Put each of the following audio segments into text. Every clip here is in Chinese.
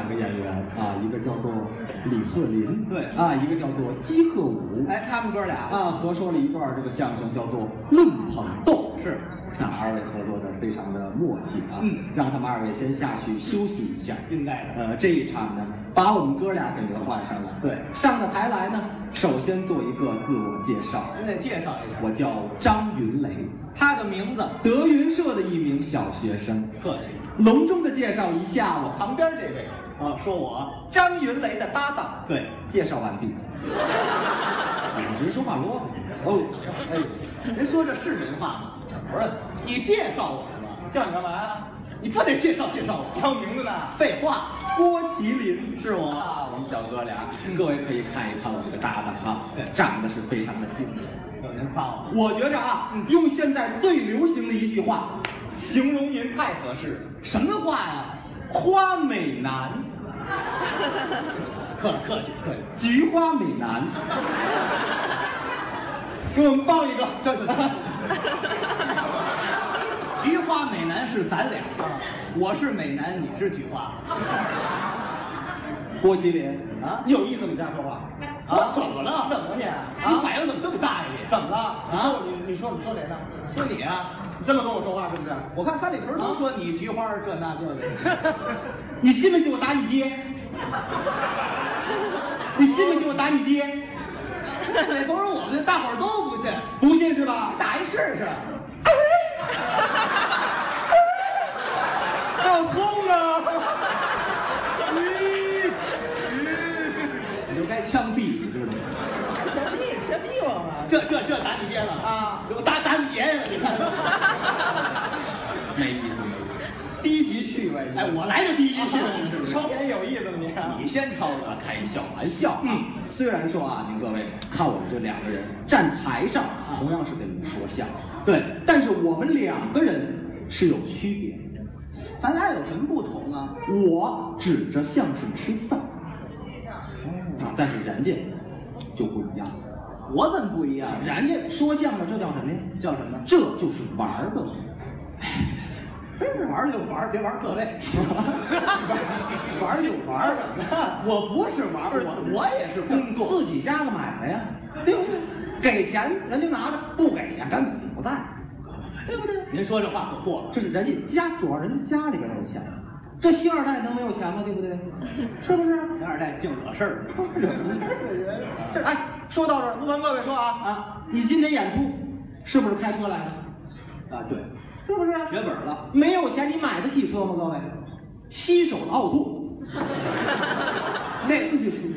两个演员啊，一个叫做李鹤林，对啊，一个叫做姬鹤武，哎，他们哥俩啊，合说了一段这个相声，叫做《论捧逗》。是，啊，二位合作的非常的默契啊，嗯让他们二位先下去休息一下。应该的。呃，这一场呢，把我们哥俩给轮换上了。对上到台来呢，首先做一个自我介绍。您得介绍一下，我叫张云雷，他的名字德云社的一名小学生。客气。隆重的介绍一下我旁边这位啊，说我张云雷的搭档。对，介绍完毕。您说话啰嗦。哦，哎，您说这是人话吗？不是，你介绍我了，叫你干嘛呀？你不得介绍介绍我？要名字呢？废话，郭麒麟是我啊，我们小哥俩，各位可以看一看我这个搭档啊，对长得是非常的精神。有人夸我，我觉着啊，用现在最流行的一句话形容您太合适了，什么话呀？花美男，客客气客气。菊花美男，给我们报一个，这这这，菊花美男是咱俩，我是美男，你是菊花。郭麒麟啊你有意思吗？你这样说话啊，怎么了？怎么了你？你反应怎么这么大呀？你怎么了？啊？你说你说谁呢？说你啊，你这么跟我说话是不是？我看三里屯都说你菊花这那这的。你信不信我打你爹？你信不信我打你爹？那都是我们，大伙儿都不信，不信是吧？打一试试。好痛啊！你就该枪毙，你知道吗？钱币钱币我嘛这这这打你爹了啊我打打你爷爷了，你看。没意思，没意思。低级趣味，哎，我来就第一句，是不是？超便宜有意思吗你？你先抄的，开一小玩笑啊。嗯虽然说啊，您各位看我们这两个人站台上，同样是跟你们说相声，对，但是我们两个人是有区别的。咱俩有什么不同啊？我指着相声吃饭，啊，但是人家就不一样。我怎么不一样？人家说相声这叫什么呀？叫什么？这就是玩儿的。玩儿就玩儿，别玩儿各位。玩儿就玩儿，我不是玩儿，我我也是工作。自己家的买卖呀，对不对？给钱人就拿着，不给钱根本就不在，对不对？您说这话可过了。这是人家家，主要人家家里边有钱，这星二代能没有钱吗？对不对？是不是？星二代净惹事儿。说到这儿，不瞒各位说啊啊，你今天演出是不是开车来的？啊，对，是不是？学本了。没有钱，你买得起车吗？各位，七手的奥拓，这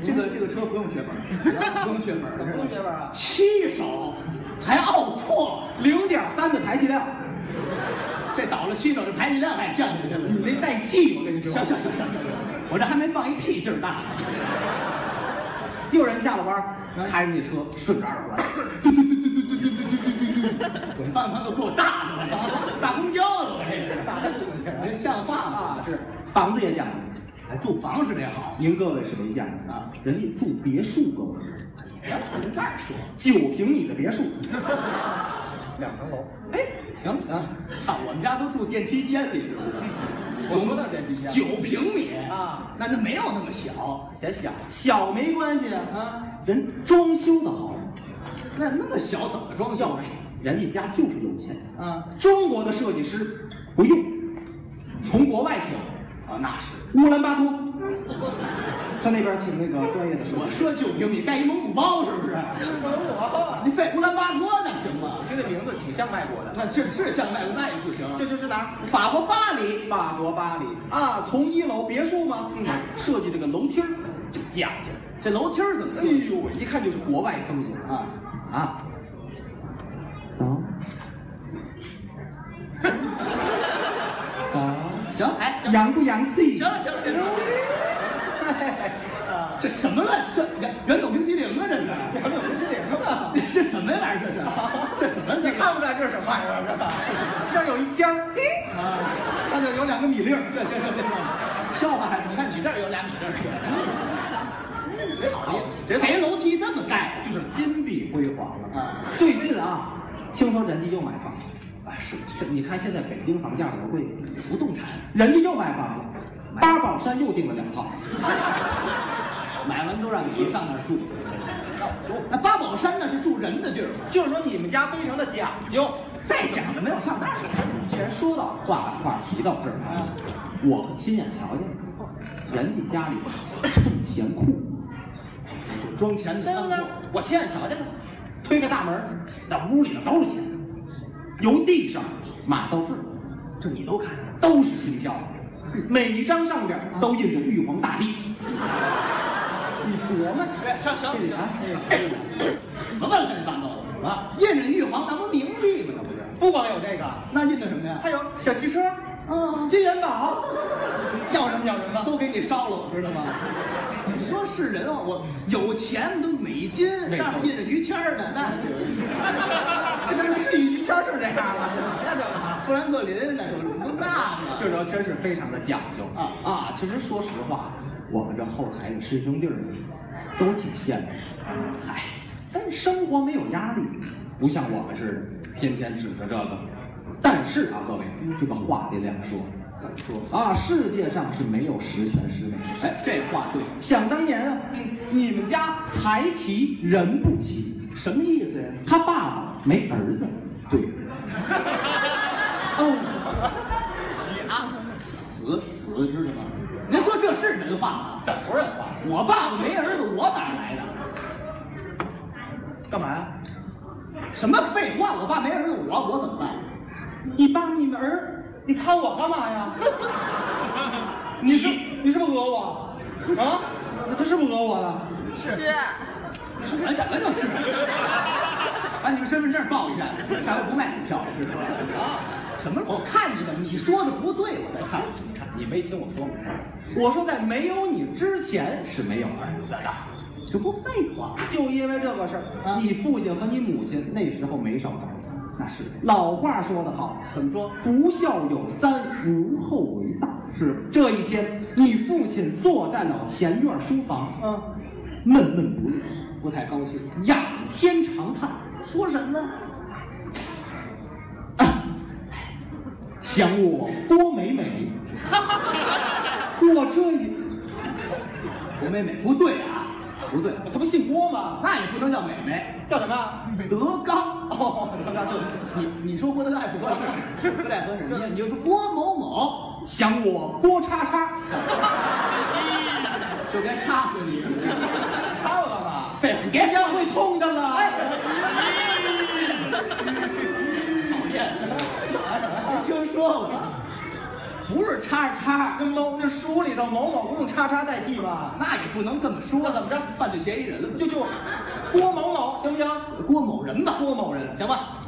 这个这个车不用学本，不用学本儿，不用学本啊七手还奥拓，零点三的排气量，这倒了七手，这排气量还降下去了。你那带 T，我跟你说。行行行行行，我这还没放一屁劲儿大。有人下了班，开着那车顺着二环，我放他都够大的了，大公交了，我这个大这像话吗？啊，是房子也讲究，哎，住房是得好，您各位是没见过啊，人家住别墅，各位，别从这儿说。九平米的别墅，两层楼，哎，行啊，看我们家都住电梯间里，是不是？我说的电梯间九平米。啊，那那没有那么小，嫌小，小没关系啊，啊，人装修的好，那那么小怎么装修？人家家就是有钱，啊。中国的设计师不用，从国外请，啊，那是。乌兰巴托，上那边请那个专业的设我计师。说九平米盖一蒙古包是不是？你费乌兰巴托？听这名字挺像外国的。那这是像外国那也不行。这就是哪儿？法国巴黎，法国巴黎啊！从一楼别墅嘛，嗯设计这个楼梯儿就讲究。这楼梯儿怎么哎？呦，一看就是国外风景啊，啊！走，走，行，哎，洋不洋气？行了行了，别说了。啊，这什么乱？这圆圆筒冰激凌啊，这是圆筒冰激凌啊这是什么玩意儿？这是这什么？你看不出来这是什么玩意儿？这 这有一尖儿，嘿，啊？那就有两个米粒儿。这这这这笑话还？你看你这儿有俩米粒儿是。好谁楼梯这么盖？就是金碧辉煌了啊最近啊，听说人家又买房了，啊是这你看现在北京房价多贵，不动产，人家又买房了，八宝山又订了两套。买完都让你上那儿住。那八宝山那是住人的地儿，就是说你们家非常的讲究。再讲究没有上那儿。既然说到话话提到这儿啊，我可亲眼瞧见了，人家家里趁钱库，装钱的仓库，我亲眼瞧见了。推开大门，那屋里头都是钱，由地上码到这儿，这你都看，都是新票，每一张上边都印着玉皇大帝。你琢磨去，行行行，啊什么乱七八糟的啊？印着玉皇，那不名利吗？那不是？不光有这个，那印的什么呀？还有小汽车，嗯金元宝，要什么要什么。都给你烧了，知道吗？你说是人啊，我有钱都美金，上面印着于谦儿的，那 这这是于谦是这样了，那这富兰克林那就那个，这时候真是非常的讲究啊啊！其实说实话，我们这后台的师兄弟们都挺羡慕的。嗨，但是生活没有压力，不像我们似的天天指着这个。但是啊，各位，这个话得两说。怎么说？啊，世界上是没有十全十美的。哎，这话对。想当年啊，你们家财齐人不齐，什么意思呀？他爸爸没儿子。对。哦，你啊，死死知道吗？您说这是人话吗？等会儿人话。我爸爸没儿子，我哪来的？干嘛呀？什么废话？我爸没儿子，我我怎么办？你爸你们儿，你看我干嘛呀？你是你是不是讹我？啊？他是不是讹我了？是，我怎么就是？把你们身份证报一下，下回不卖股票，知道吗？啊？什么？我看你的，你说的不对，我在看。你看，你没听我说吗？我说在没有你之前是没有儿子的，这不废话？就因为这个事儿，啊你父亲和你母亲那时候没少着急。那是老话说得好，怎么说？不孝有三，无后为大。是这一天，你父亲坐在了前院书房，嗯，闷闷不乐，不太高兴。仰天长叹，说什么想我郭美美，我这一郭美美不对啊，不对，他不姓郭吗？那也不能叫美美，叫什么呀？德刚。哦，德刚就你你说郭德纲也不合适，不太合适。你你就说郭某某，想我郭叉叉，就该插死你。插我干嘛？废话，你别将会痛的了。哎，讨厌，没听说过，不是叉叉，这某这书里头某某不用叉叉代替吧？那也不能这么说，怎么着？犯罪嫌疑人了，就就郭某某行不行？郭某人吧，郭某人行吧？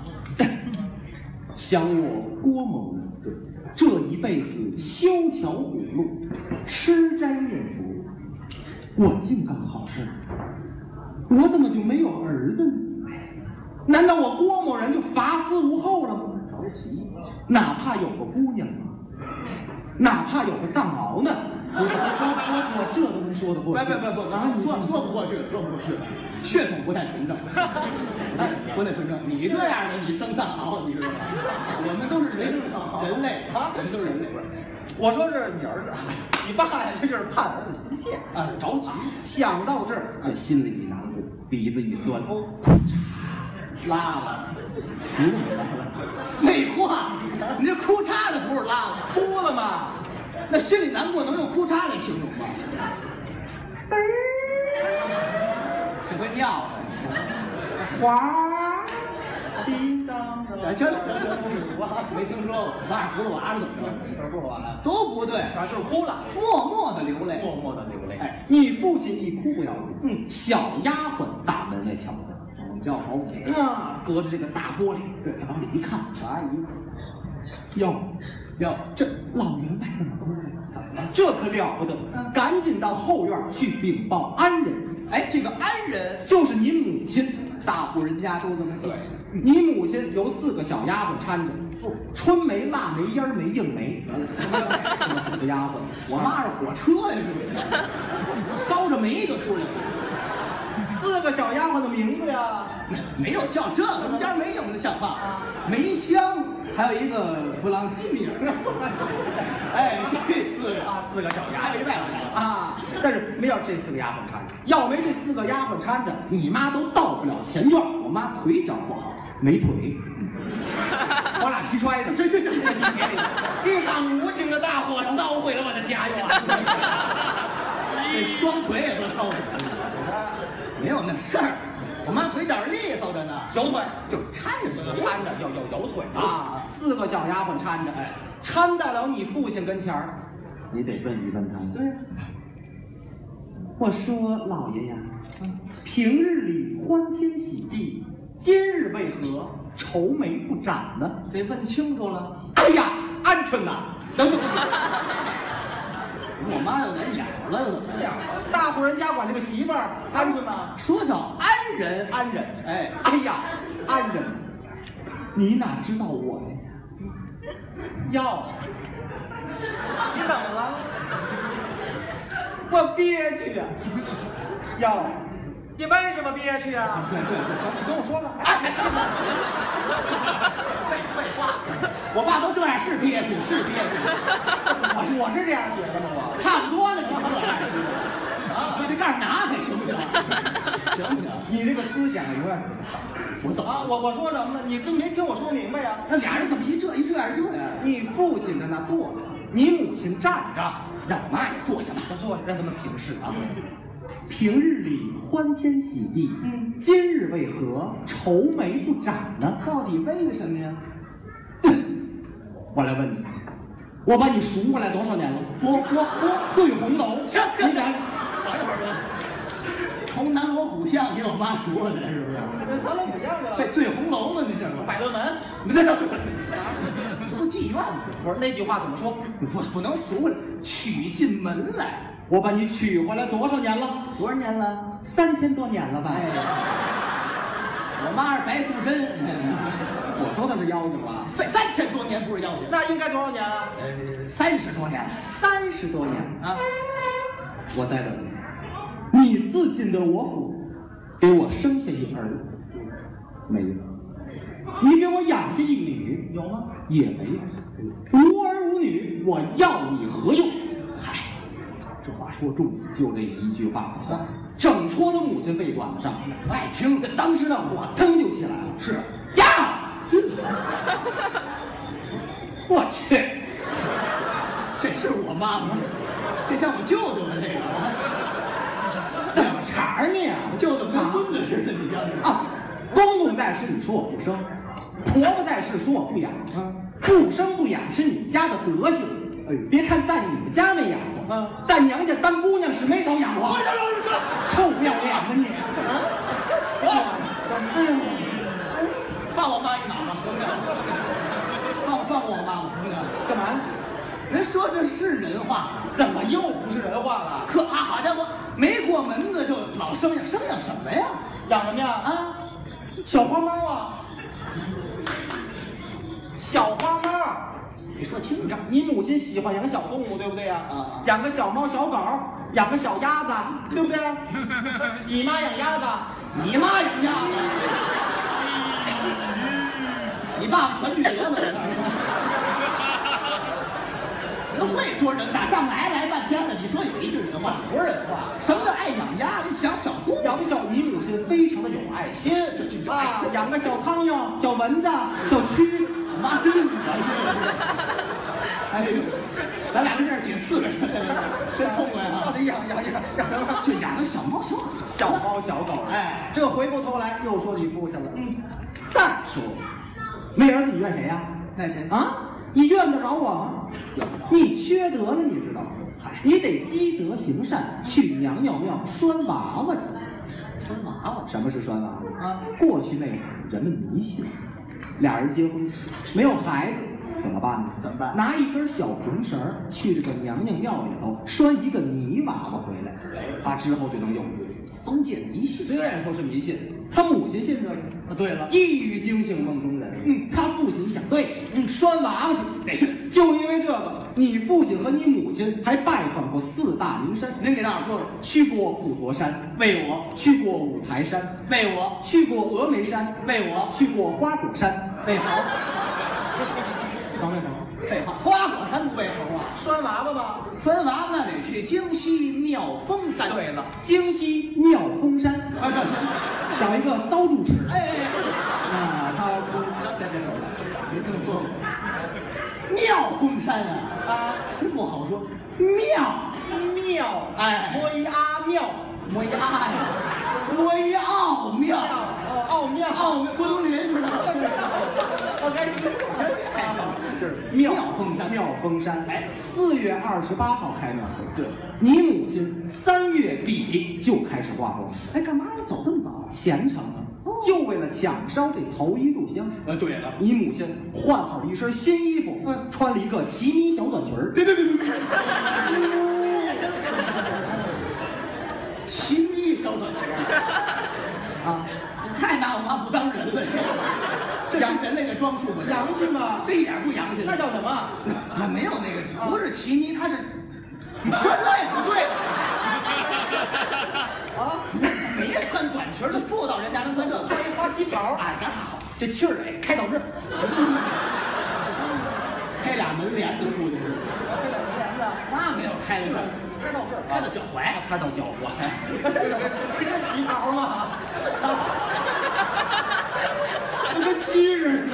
想我郭某人，这一辈子修桥补路，吃斋念佛，我净干好事儿，我怎么就没有儿子呢？难道我郭某人就乏思无后了吗？哪怕有个姑娘呢，哪怕有个藏獒呢？我我我我这都能说得过去？不不不不，啊，你说说不过去，说不过去，血统不太纯正。哎，不太纯正，你这样的你生藏獒，你知道吗？我们都是人人类啊我们都是人类。我说是你儿子，你爸呀，这就是盼儿子心切啊着急。想到这儿，这心里一难过，鼻子一酸，哦，拉了，你怎么来了？废话，你这哭嚓的不是拉了，哭了吗？那心里难过能用哭嚓来形容吗？滋儿，是会尿的。花，叮当 行行行行，没听说过，拉葫芦娃是怎么着？是葫芦娃都不对，啊，就是哭了，默默的流泪，默默的流泪。哎，你父亲一哭不要紧，嗯，小丫鬟打门外瞧着，我们叫好母啊，隔着这个大玻璃，对，往里一看，啥意思？哟哟，这老员外怎么哭了？怎么了？这可了不得！赶紧到后院去禀报安人。哎，这个安人就是你母亲，大户人家都这么对。你母亲由四个小丫鬟搀着，春梅、腊梅、烟梅、映梅，这四个丫鬟。我妈是火车呀，烧着煤就出来了。四个小丫鬟的名字呀，没有叫这个，家没影的像话。梅香、还有一个弗朗基米尔，哎，这四个啊，四个小丫还有一外头啊，但是没有这四个丫鬟搀着，要没这四个丫鬟搀着，你妈都到不了前院。我妈腿脚不好，没腿，我俩皮揣子，这这这这你别理一场无情的大火烧毁了我的家园。这双腿也都烧毁了，没有那事儿。我妈腿脚利索着呢，有腿就搀着搀着，有有有腿啊，四个小丫鬟搀着，哎，搀到了你父亲跟前儿，你得问一问他。对呀，我说老爷呀，平日里欢天喜地，今日为何愁眉不展呢？得问清楚了。哎呀，鹌鹑呐，等等，我妈要来咬了，又怎么样？大户人家管这个媳妇儿鹌鹑呐，说叫安人，安人。哎，哎呀，安人，你哪知道我呀？哟，你怎么了？我憋屈呀。哟，你为什么憋屈啊？对对对，你跟我说吧。哎，废废话，我爸都这样，是憋屈，是憋屈。我是我是这样觉得吗？我差不多了，你们这样。这盖拿开，行不行？行不行？你这个思想有点，我怎么啊？我我说什么了？你都没听我说明白呀？那俩人怎么一这一这样这样？你父亲在那坐着，你母亲站着，让我妈也坐下吧。坐下，让他们平视啊。平日里欢天喜地，嗯今日为何愁眉不展呢？到底为什么呀？我来问你，我把你赎回来多少年了？我我我醉红楼，行行你想等一会儿吧。从南锣鼓巷给我妈赎回来，是不是？完了不样了被醉红楼了，那是百乐门，你这叫这不妓院吗？不是那句话怎么说？我不能赎回来，娶进门来。我把你娶回来多少年了？多少年了？三千多年了吧？哎，我妈是白素贞，我说她是妖精吧？三三千多年不是妖精，那应该多少年啊？呃三十多年了三十多年，啊！我在这里，你自尽的我府，给我生下一儿，没有；你给我养下一女，有吗？也没有。无儿无女，我要你何用？这话说重了，就这一句话，整戳他母亲肺管子上，不爱听。当时那火腾就起来了。是呀！我去，这是我妈妈，这像我舅舅的这个，怎么茬儿呢？我舅舅跟孙子似的，你知道吗？啊，公公在世，你说我不生；婆婆在世，说我不养。不生不养是你们家的德行。哎，别看在你们家没养活，嗯在娘家当姑娘是没少养活。臭不要脸的你！嗯，放我妈一马吧，放放过我妈妈，干嘛？人说这是人话，怎么又不是人话了？可啊，好家伙，没过门子就老生养，生养什么呀？养什么呀？啊，小花猫啊，小花猫。你说清楚。你母亲喜欢养小动物，对不对呀？啊养个小猫、小狗，养个小鸭子，对不对？你妈养鸭子，你妈养鸭子，你爸爸全巨爷子。你都会说人，打上来来半天了，你说有一句人话，不是人话。什么叫爱养鸭？你想小动物养小，你母亲非常的有爱心啊心，养个小苍蝇、小蚊子、小蛆，我妈真恶心。哎呦，咱俩跟这儿解四个人，真痛快啊！到底养养养养什么？就养个小猫小狗，小猫小狗。哎这回过头来又说你父亲了。嗯，再说，没儿子你怨谁呀、怨谁？啊？你怨得着我吗？怨不着你缺德了，你知道吗？嗨，你得积德行善，去娘娘庙拴娃娃去。拴娃娃。什么是拴娃娃啊？过去那会儿人们迷信，俩人结婚没有孩子怎么办呢？怎么办？拿一根小红绳儿去这个娘娘庙里头拴一个泥娃娃回来，啊，之后就能用。封建迷信。虽然说是迷信，他母亲信这个。啊，对了，一语惊醒梦中人。嗯他父亲一想，对，嗯，拴娃娃去。得去。就因为这个，你父亲和你母亲还拜访过四大名山。您给大伙说说，去过普陀山，为我，去过五台山，为我，去过峨眉山，为我。去过花果山，为好，当背头。废话，花果山不背头啊？拴娃娃吧。拴娃娃那得去京西妙峰山。对了，京西妙峰山，找一个骚住持。哎哎哎，啊，他说，别别说了，别这么说。妙峰山啊，啊，真不好说。妙，妙，哎摸一阿妙，摸一阿呀，摸一奥妙，奥妙，奥妙，郭冬临知道吗？我开心，太巧了，是妙峰山，妙峰山，哎四月二十八号开庙会。对，你母亲三月底就开始。挂钩。哎，干嘛要走这么早？虔诚啊，就为了抢烧这头一炷香。呃，对了，你母亲换好了一身新衣服，嗯穿了一个齐咪小短裙儿。别别别别别，秦一小短裙啊，太拿我妈不当人了，这 是人类的装束吗？洋气吗？这一点不洋气。那叫什么？那没有那个，不是奇尼，他是，你说这也不对。啊，别穿短裙的妇道人家能穿这，穿一花旗袍，哎，刚好？这气儿哎，开到这儿，开俩门帘子出去。开俩门帘子，那没有开到这儿，开到这儿，开到脚踝，拍到脚踝。这是旗袍吗？跟个七似的，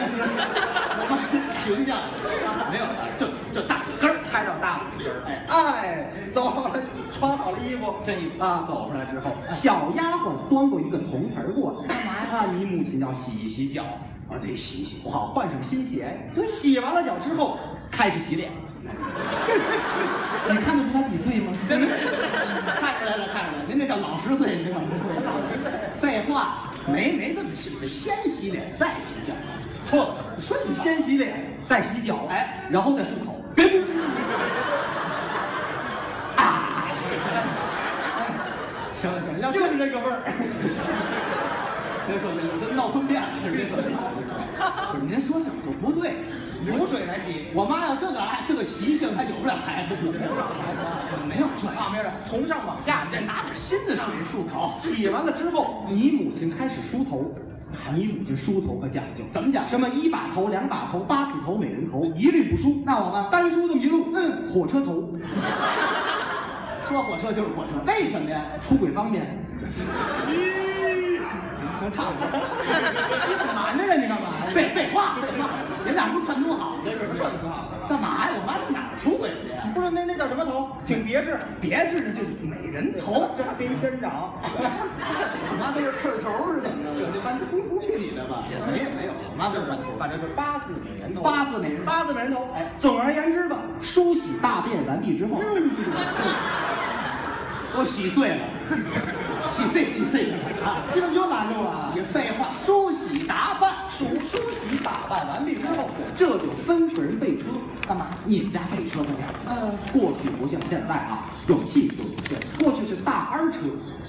形象没有了，就就大腿根儿开到大腿根儿，哎哎，走了，穿好了衣服，这一啊，走出来之后，小丫鬟端过一个铜盆过来，干嘛呀？你母亲要洗一洗脚，啊，得洗洗。好换上新鞋。对，洗完了脚之后开始洗脸。你看得出他几岁吗？看出来了，看出来了，您这叫老十岁，你这叫不会。废话，没没这么洗的，先洗脸再洗脚。错，说你先洗脸，再洗脚，哎，然后再漱口。别别啊！行了行了，要就是这个味儿。别说这个闹粪便了，是别说这个。不是 您说这就不对，流水来洗，我妈要这个哎这个习性，她有不了孩子，没有孩子，没有这啊，样。没事，从上往下先拿点新的水漱口。洗完了之后，你母亲开始梳头。你母亲梳头可讲究，怎么讲什么一把头、两把头、八字头、美人头，一律不梳。那我们单梳这么一路，嗯，火车头。说火车就是火车，为什么呀？出轨方面，行，差不多。你怎么瞒着人家干嘛呀？废废话，废话，你们俩不串通好的，这是串通好的。干嘛呀？我妈在哪儿出轨了呀？不是那那叫什么头？挺别致，别致的就美人头。这还给你伸长。我妈这是刺头是怎么着？这这完全不去你的吧？没有没有，我妈这是八字美人头，八字美人八字美人头。哎，总而言之吧，梳洗大便完毕之后，都洗碎了，洗碎洗碎了啊！你怎么又拦着我啊？别废话，梳洗打扮，梳梳洗打扮完毕之后，这就吩咐人备车。干嘛？你们家备车不假？嗯，过去不像现在啊，有汽车。对，过去是大安车，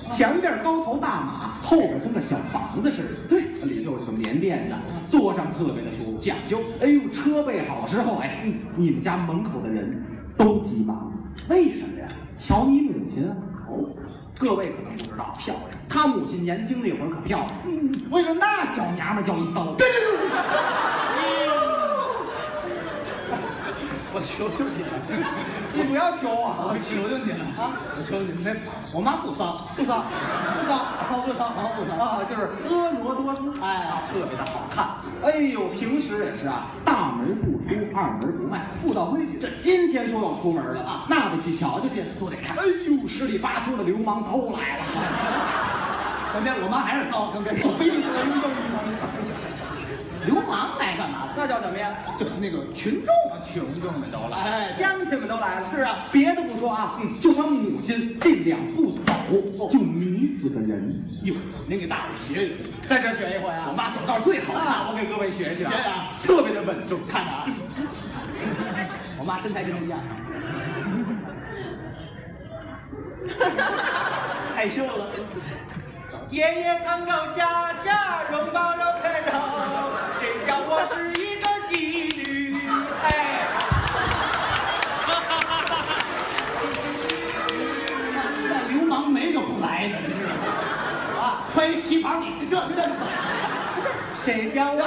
前边高头大马，后边跟个小房子似的。对，里头是个棉垫子，坐上特别的舒服，讲究。哎呦，车备好之后，哎，嗯你们家门口的人都急忙。为什么呀？瞧你母亲啊！哦，各位可能不知道，漂亮。她母亲年轻那会儿可漂亮。嗯，我跟你说，那小娘们叫一骚。对对对对我求求你了，你不要求我！我求求你了啊！我求求你，别，我妈不骚，不骚，不骚，不骚，不骚啊，就是婀娜多姿，哎呀，特别的好看。哎呦，平时也是啊，大门不出，二门不迈，妇道规矩。这今天说要出门了啊，那得去瞧瞧去，都得看。哎呦，十里八村的流氓都来了。咱别，我妈还是骚，咱别说。一层又一层，流氓来干嘛？那叫什么呀？就是那个群众啊，群众们都来，哎，乡亲们都来了。是啊，别的不说啊，嗯，就他母亲这两步走，就迷死个人。哟，您给大伙儿学一学，在这学一回啊！我妈走道最好啊，我给各位学学学啊，特别的稳重。看着啊，我妈身材真不一样，害羞了。爷爷堂口恰恰容包肉啃肉，谁叫我是一个妓女？哎，那流氓没个不来的，你知道吗？啊，穿一旗袍，你这这这这，谁叫我？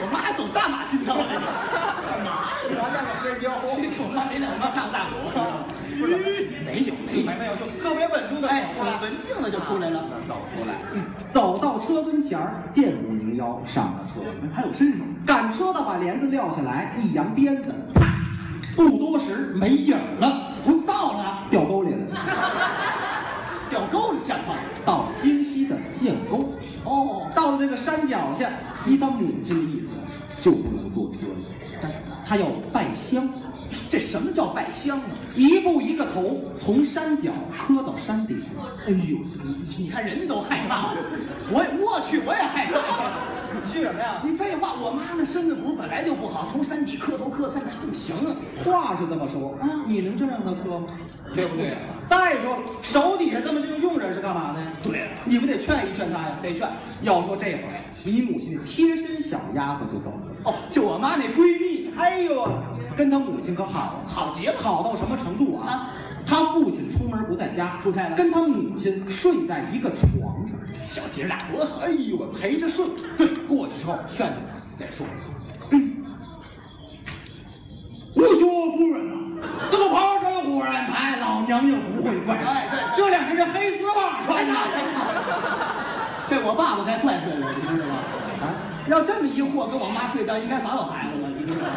我妈还走大马军呢，干嘛？你麻将可睡觉？去我妈没让我妈上大鼓，没有没有没有，就特别稳重的哎，很文静的就出来了，走出来，走到车跟前儿，电舞拧腰上了车，还有身手，赶车的把帘子撂下来，一扬鞭子，啪！不多时没影儿了，不到了，掉沟里了。掉沟里像话。到了京西的建沟，哦，到了这个山脚下，依他母亲的意思，就不能坐车了，他要拜香。这什么叫拜香啊？一步一个头，从山脚磕到山顶。哎呦，你你看人家都害怕，我也我去我也害怕。你去什么呀？你废话，我妈那身子骨本来就不好，从山底磕头磕山哪不行啊？话是这么说，你能这让他磕吗？对不对？再说了，手底下这么这个佣人是干嘛的呀？对你不得劝一劝他呀？得劝。要说这会儿，你母亲贴身小丫鬟就走了。哦，就我妈那闺蜜，哎呦，跟她母亲可好啊，好极了。好到什么程度啊啊？他父亲出门不在家，出差了跟她母亲睡在一个床上。小姐俩多好。哎呦，陪着睡。对，过去之后劝劝他，再说。嗯我说夫人呐、这么爬山果然牌，老娘娘不会怪。哎对这两天这黑丝袜穿的。这我爸爸该怪罪了，你知道吗？啊，要这么一货跟我妈睡觉，应该早有孩子了，你知道吗？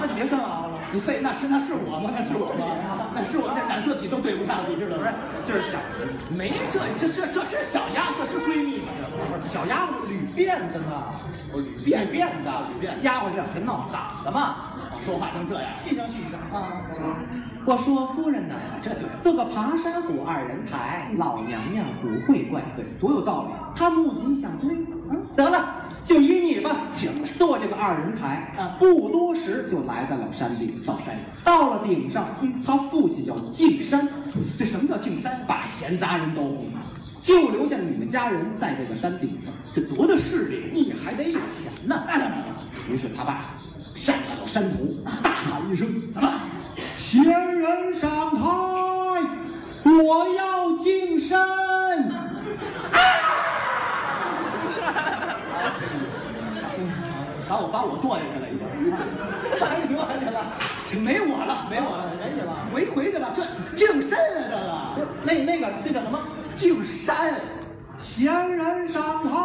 那就别生娃娃了。你废，那是那是我吗？那是我吗？那是我，这染色体都对不上，你知道吗？就是小没这，这这这是小丫，这是闺蜜吗？小丫子捋辫子呢，我捋辫辫子，捋辫子，丫鬟这两天闹嗓子嘛。说话成这样，细声细语的啊。我说夫人呐，这就做个爬山虎二人抬，老娘娘不会怪罪，多有道理。他母亲想对？嗯，得了，就依你吧。行了坐这个二人抬，啊不多时就来在了山顶上。山到了顶上，嗯他父亲要进山。这什么叫进山？把闲杂人都轰走，就留下你们家人在这个山顶上。这多大势力，你还得有钱呢。那当然了，于是他爸站在山头，大喊一声：“啊，仙人上台，我要净身！”把我把我剁下去了，已经。把你剁下去了，没我了，没我了，人去了。回回去了，这净身啊，这个那那个那叫什么？净山。仙人上台，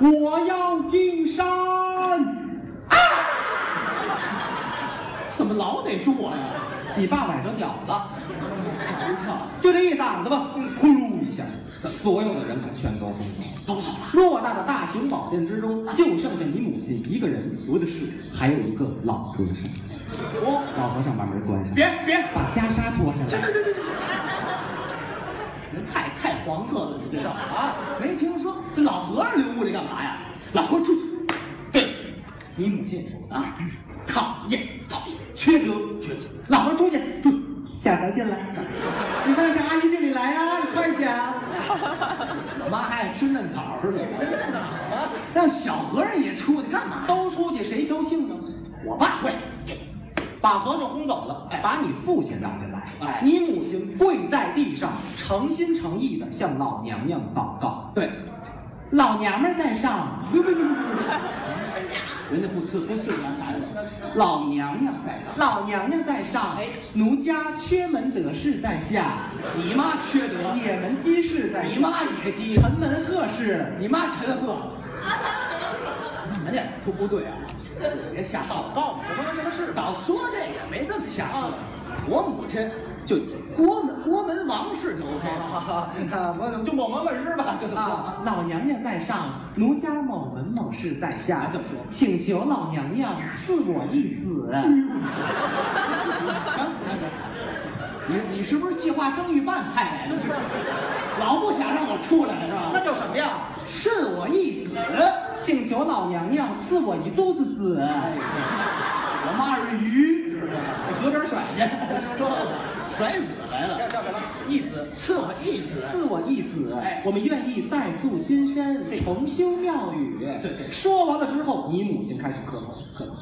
我要净身！怎么老得剁呀？你爸崴着脚了。就这一嗓子吧，呼噜一下，所有的人可全都疯了，都走了。偌大的大雄宝殿之中，就剩下你母亲一个人，多的是，还有一个老和尚。我老和尚把门关上，别别，把袈裟脱下来。人太太黄色了，你知道吗？啊，没听说这老和尚留屋里干嘛呀？老和尚出去。对，你母亲也说啊，讨厌讨厌，缺德缺德，老和尚出去，出去小孩进来。你看上阿姨这里来啊，你快点啊！我妈还爱吃嫩草似的。让小和尚也出去干嘛？都出去，谁求庆呢？我爸会。把和尚轰走了，哎把你父亲让进来。哎你母亲跪在地上，诚心诚意的向老娘娘祷告。对，老娘们在上，人家不吃不是男孩子，老娘娘在上，老娘娘在上，哎奴家缺门得势在下，你妈缺德，也门金氏在下，你妈也鸡，城门贺氏，你妈陈赫，人家不不对啊，别瞎说。告诉我什么事？倒说这个没这么瞎说，我母亲就国门国门王氏就 OK 了。啊，我就某门本事吧，就这么说啊。老娘娘在上，奴家某门某氏在下，就说请求老娘娘赐我一死。啊你你是不是计划生育办派来的？老不想让我出来是吧？那叫什么呀？赐我一子。请求老娘娘赐我一肚子子。我妈是鱼，是吧？河边甩去，甩子 来了。叫什么？义子。赐我一子，赐我一子，哎我们愿意再塑金山，重修庙宇。对对说完了之后，你母亲开始磕头，磕头，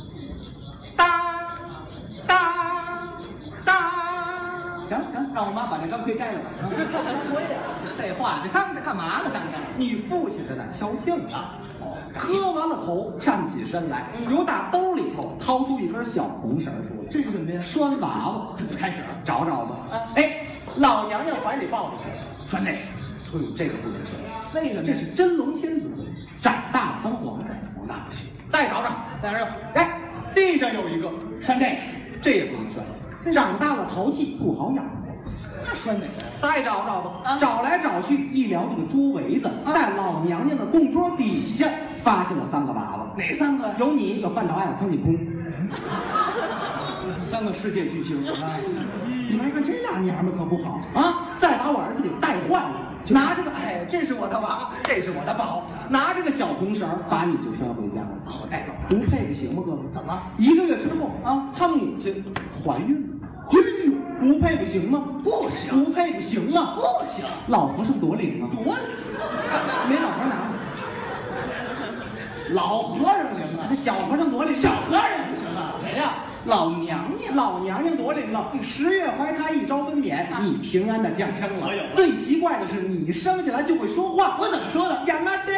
行行，让我妈把这钢盔摘了吧。钢盔呀，废话，这钢盔干嘛呢？刚才你父亲在那敲磬呢。哦，磕完了头，站起身来，由打兜里头掏出一根小红绳出来，这是怎么呀？拴娃娃。开始找找吧。啊哎，老娘娘怀里抱着拴这个，嗯，这个不能拴，为什么这是真龙天子，长大了当皇上，那不行。再找找，在这儿哎，地上有一个，拴这个，这也不能拴，长大了淘气不好养。那说哪个？再找找吧，啊找来找去，一聊这个猪围子，在老娘娘的供桌底下发现了三个娃娃，哪三个？有你，有半岛爱，有苍井空。三个世界巨星啊！你们看这俩娘们可不好啊！再把我儿子给带坏了，拿这个哎，这是我的娃，这是我的宝，拿这个小红绳把你就拴回家了，把我带走，不配不行吗？哥们，怎么一个月之后啊，他母亲怀孕了。哎呦，不配不行吗？不行不配不行吗？不行，老和尚多灵啊！多灵没老和尚拿，老和尚灵啊那，小和尚多灵，小和尚不行啊？谁呀？老娘娘老娘娘多灵啊十月怀胎一朝分娩你平安的降生了。最奇怪的是你生下来就会说话。我怎么说的？亚麻得